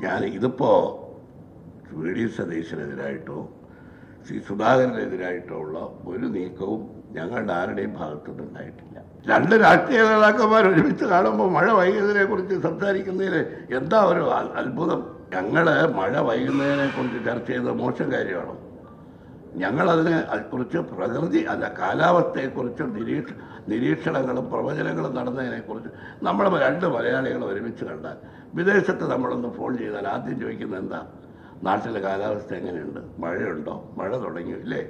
ഞാൻ ഇതിപ്പോൾ V D സതീശനെതിരായിട്ടോ സി സുധാകരനെതിരായിട്ടോ ഉള്ള ഒരു നീക്കവും ഞങ്ങളുടെ ആരുടെയും ഭാഗത്തുനിന്ന് ഉണ്ടായിട്ടില്ല രണ്ട് രാഷ്ട്രീയ നേതാക്കന്മാർ ഒരുമിച്ച് കാണുമ്പോൾ മഴ വൈകുന്നതിനെ കുറിച്ച് സംസാരിക്കുന്നതിൽ എന്താ ഒരു അത്ഭുതം? ഞങ്ങൾ മഴ വൈകുന്നതിനെ കുറിച്ച് ചർച്ച ചെയ്ത മോശം കാര്യമാണോ? ഞങ്ങളതിനെ കുറിച്ച് പ്രകൃതി അല്ല കാലാവസ്ഥയെക്കുറിച്ച് നിരീക്ഷ നിരീക്ഷണങ്ങളും പ്രവചനങ്ങളും നടന്നതിനെക്കുറിച്ച് നമ്മൾ രണ്ട് മലയാളികൾ ഒരുമിച്ച് കണ്ടാൽ വിദേശത്ത് നമ്മളൊന്ന് ഫോൺ ചെയ്താൽ ആദ്യം ചോദിക്കുന്നത് എന്താ? നാട്ടിലെ കാലാവസ്ഥ എങ്ങനെയുണ്ട്? മഴയുണ്ടോ? മഴ തുടങ്ങിയോ? ഇല്ലേ?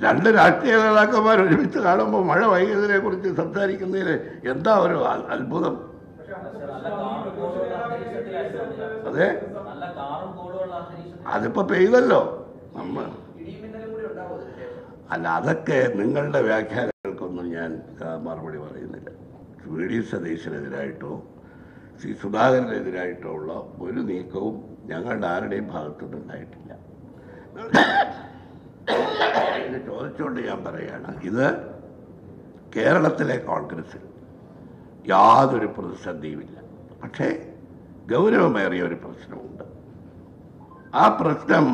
രണ്ട് രാഷ്ട്രീയ നേതാക്കന്മാർ ഒരുമിച്ച് കാണുമ്പോൾ മഴ വൈകുന്നതിനെ കുറിച്ച് സംസാരിക്കുന്നതിൽ എന്താ ഒരു അത്ഭുതം? അതെ? അതിപ്പോ പെയ്തല്ലോ. നമ്മൾ ഇടിമിന്നലും കൂടി ഉണ്ടാവും അതിന് ശേഷം അല്ല അതൊക്കെ നിങ്ങളുടെ വ്യാഖ്യാനങ്ങൾക്കൊന്നും ഞാൻ മറുപടി പറയുന്നില്ല. വി ഡി സതീശനെതിരായിട്ടോ സി സുധാകരനെതിരായിട്ടോ ഉള്ള ഒരു നീക്കവും ഞങ്ങളുടെ ആരുടെയും ഭാഗത്തുനിന്ന് ഉണ്ടായിട്ടില്ല. ഇത് ചോദിച്ചുകൊണ്ട് ഞാൻ പറയുകയാണ് ഇത് കേരളത്തിലെ കോൺഗ്രസ്സിൽ യാതൊരു പ്രതിസന്ധിയുമില്ല. പക്ഷേ ഗൗരവമേറിയ ഒരു പ്രശ്നമുണ്ട്. ആ പ്രശ്നം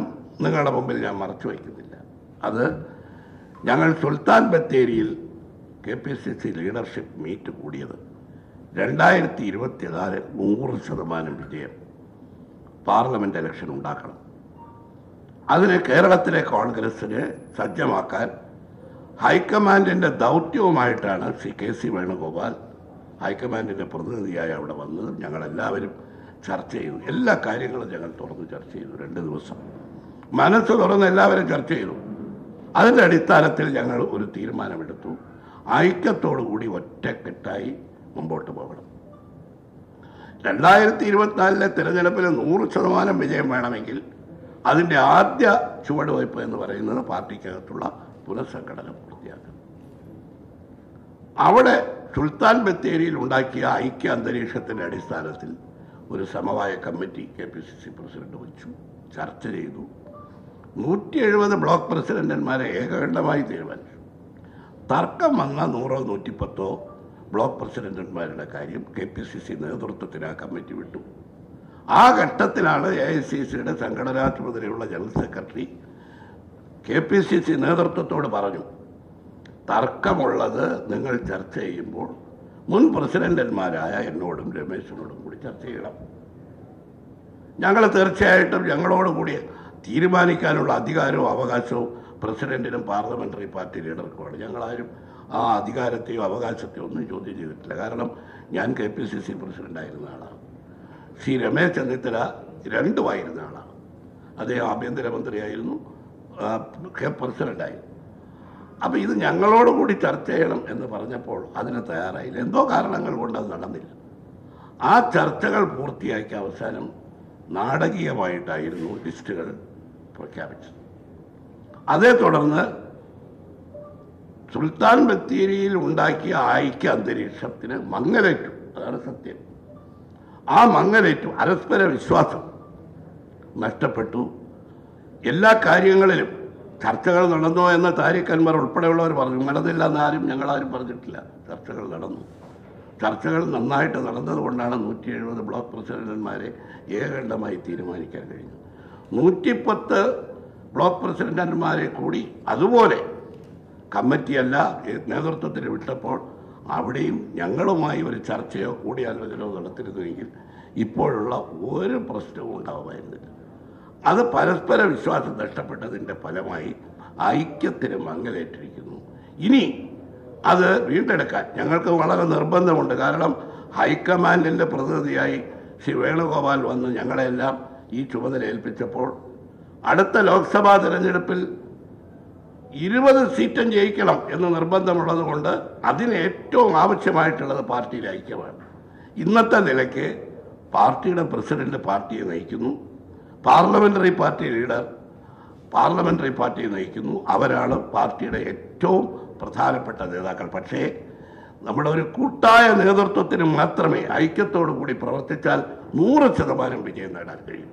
നിങ്ങളുടെ മുമ്പിൽ ഞാൻ മറച്ചു വയ്ക്കുന്നില്ല. അത് ഞങ്ങൾ സുൽത്താൻ ബത്തേരിയിൽ K P C C leadership meet കൂടിയത്. രണ്ടായിരത്തി ഇരുപത്തിനാല് നൂറ് ശതമാനം വിജയം പാർലമെന്റ് ഇലക്ഷൻ ഉണ്ടാക്കണം. അതിന് കേരളത്തിലെ കോൺഗ്രസിന് സജ്ജമാക്കാൻ ഹൈക്കമാൻഡിന്റെ ദൗത്യവുമായിട്ടാണ് സി കെ സി വേണുഗോപാൽ ഹൈക്കമാൻഡിന്റെ പ്രതിനിധിയായി അവിടെ വന്നത്. ഞങ്ങളെല്ലാവരും ചർച്ച ചെയ്തു. എല്ലാ കാര്യങ്ങളും ഞങ്ങൾ തുറന്ന് ചർച്ച ചെയ്തു. രണ്ട് ദിവസം മനസ്സ് തുറന്ന് എല്ലാവരും ചർച്ച ചെയ്തു. അതിന്റെ അടിസ്ഥാനത്തിൽ ഞങ്ങൾ ഒരു തീരുമാനമെടുത്തു. ഐക്യത്തോടു കൂടി ഒറ്റക്കെട്ടായി മുമ്പോട്ട് പോകണം. രണ്ടായിരത്തി ഇരുപത്തിനാലിലെ തിരഞ്ഞെടുപ്പിൽ നൂറ് ശതമാനം വിജയം വേണമെങ്കിൽ അതിന്റെ ആദ്യ ചുവടുവയ്പ് എന്ന് പറയുന്നത് പാർട്ടിക്കകത്തുള്ള പുനഃസംഘടന പൂർത്തിയാക്കും. അവിടെ സുൽത്താൻ ബത്തേരിയിൽ ഉണ്ടാക്കിയ ഐക്യ അന്തരീക്ഷത്തിന്റെ അടിസ്ഥാനത്തിൽ ഒരു സമവായ committee K P C C president വെച്ചു ചർച്ച ചെയ്തു. നൂറ്റി എഴുപത് ബ്ലോക്ക് പ്രസിഡന്റന്മാരെ ഏകകണ്ഠമായി തീരുമാനിച്ചു. തർക്കം വന്ന നൂറോ നൂറ്റിപ്പത്തോ ബ്ലോക്ക് പ്രസിഡന്റന്മാരുടെ കാര്യം കെ പി സി സി നേതൃത്വത്തിന് ആ കമ്മിറ്റി വിട്ടു. ആ ഘട്ടത്തിലാണ് എ ഐ സി സിയുടെ സംഘടനാ ചുമതലയുള്ള general secretary K P C C നേതൃത്വത്തോട് പറഞ്ഞു തർക്കമുള്ളത് നിങ്ങൾ ചർച്ച ചെയ്യുമ്പോൾ മുൻ പ്രസിഡന്റന്മാരായ എന്നോടും രമേശിനോടും കൂടി ചർച്ച ചെയ്യണം. ഞങ്ങൾ തീർച്ചയായിട്ടും ഞങ്ങളോട് കൂടി തീരുമാനിക്കാനുള്ള അധികാരവും അവകാശവും പ്രസിഡന്റിനും പാർലമെന്ററി പാർട്ടി ലീഡർക്കുമാണ്. ഞങ്ങളാരും ആ അധികാരത്തെയോ അവകാശത്തെയോ ഒന്നും ചോദ്യം ചെയ്തിട്ടില്ല. കാരണം ഞാൻ കെ പി സി സി പ്രസിഡന്റായിരുന്ന ആളാണ്. ശ്രീ രമേശ് ചെന്നിത്തല രണ്ടുമായിരുന്ന ആളാണ്. അദ്ദേഹം ആഭ്യന്തരമന്ത്രിയായിരുന്നു പ്രസിഡന്റായിരുന്നു. അപ്പോൾ ഇത് ഞങ്ങളോട് കൂടി ചർച്ച ചെയ്യണം എന്ന് പറഞ്ഞപ്പോൾ അതിന് തയ്യാറായില്ല. എന്തോ കാരണങ്ങൾ കൊണ്ട് അത് നടന്നില്ല. ആ ചർച്ചകൾ പൂർത്തിയാക്കി അവസാനം നാടകീയമായിട്ടായിരുന്നു ലിസ്റ്റുകൾ പ്രഖ്യാപിച്ചത്. അതേ തുടർന്ന് സുൽത്താൻ ബത്തേരിയിൽ ഉണ്ടാക്കിയ ഐക്യ അന്തരീക്ഷത്തിന് മങ്ങലേറ്റു. അതാണ് സത്യം. ആ മങ്ങലേറ്റു പരസ്പര വിശ്വാസം നഷ്ടപ്പെട്ടു. എല്ലാ കാര്യങ്ങളിലും ചർച്ചകൾ നടന്നോ എന്ന താരിഖന്മാർ ഉൾപ്പെടെയുള്ളവർ പറഞ്ഞു നടന്നില്ല എന്നാരും ഞങ്ങളാരും പറഞ്ഞിട്ടില്ല. ചർച്ചകൾ നടന്നു. ചർച്ചകൾ നന്നായിട്ട് നടന്നതുകൊണ്ടാണ് നൂറ്റി എഴുപത് ബ്ലോക്ക് പ്രസിഡന്റുമാരെ ഏകണ്ഠമായി തീരുമാനിക്കാൻ കഴിഞ്ഞത്. നൂറ്റിപ്പത്ത് ബ്ലോക്ക് പ്രസിഡന്റുമാരെ കൂടി അതുപോലെ കമ്മിറ്റിയല്ല നേതൃത്വത്തിൽ വിട്ടപ്പോൾ അവിടെയും ഞങ്ങളുമായി ഒരു ചർച്ചയോ കൂടിയാലോചനയോ നടത്തിരുന്നുവെങ്കിൽ ഇപ്പോഴുള്ള ഒരു പ്രശ്നവും ഉണ്ടാവുമായിരുന്നില്ല. അത് പരസ്പര വിശ്വാസം നഷ്ടപ്പെട്ടതിന്റെ ഫലമായി ഐക്യത്തിന് മങ്ങലേറ്റിരിക്കുന്നു ഇനി അത് വീണ്ടെടുക്കാൻ. ഞങ്ങൾക്ക് വളരെ നിർബന്ധമുണ്ട്. കാരണം ഹൈക്കമാൻഡിന്റെ പ്രതിനിധിയായി ശ്രീ വേണുഗോപാൽ വന്ന് ഞങ്ങളെല്ലാം ഈ ചുമതല ഏൽപ്പിച്ചപ്പോൾ അടുത്ത ലോക്സഭാ തെരഞ്ഞെടുപ്പിൽ ഇരുപത് സീറ്റും ജയിക്കണം എന്ന് നിർബന്ധമുള്ളത് കൊണ്ട് അതിന് ഏറ്റവും ആവശ്യമായിട്ടുള്ളത് പാർട്ടിയിലെ ഐക്യമാണ് ഇന്നത്തെ നിലയ്ക്ക് പാർട്ടിയുടെ പ്രസിഡന്റ് പാർട്ടിയെ നയിക്കുന്നു. പാർലമെന്ററി പാർട്ടി ലീഡർ പാർലമെന്ററി പാർട്ടിയെ നയിക്കുന്നു. അവരാണ് പാർട്ടിയുടെ ഏറ്റവും പ്രധാനപ്പെട്ട നേതാക്കൾ. പക്ഷേ നമ്മുടെ ഒരു കൂട്ടായ നേതൃത്വത്തിന് മാത്രമേ ഐക്യത്തോടു കൂടി പ്രവർത്തിച്ചാൽ നൂറ് ശതമാനം വിജയം നേടാൻ കഴിയൂ.